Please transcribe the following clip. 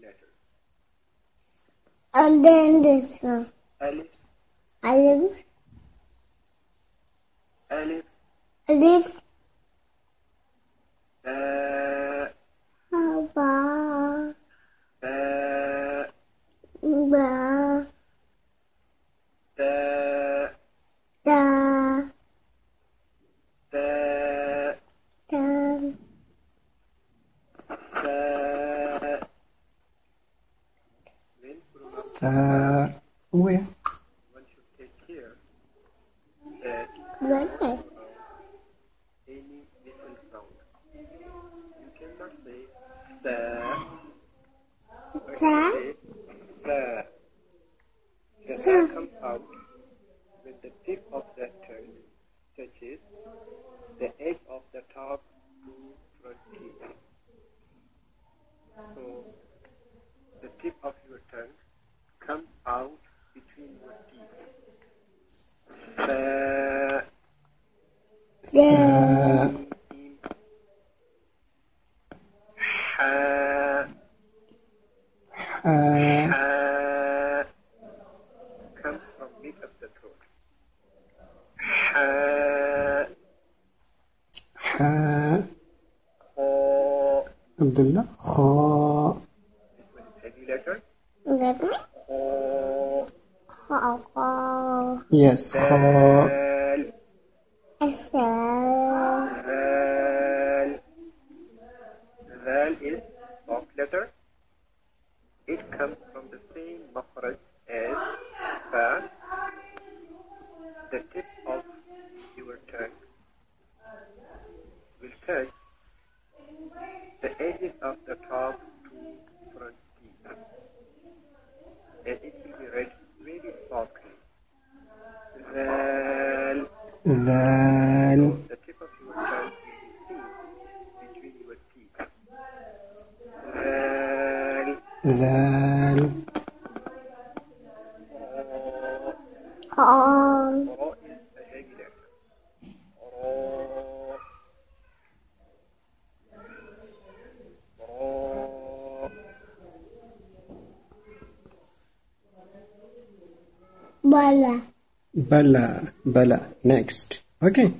Letters. And then this one. Alif, Alif, Alif, Alif, say sa. but Sa? say Sa. The Sa. sa comes out when the tip of the tongue touches the edge of the top two front teeth. حاء كسر الذكور حاء حاء خاء عبد الله خاء خاء خاء يس خاء الشال The tip of your tongue will touch the edges of the top two front teeth. And it will be read very softly. Dal. Dhal. The tip of your tongue will be seen between your teeth. Dal. then. Ra. Ah. Bala. Bala. Bala. Next. Okay.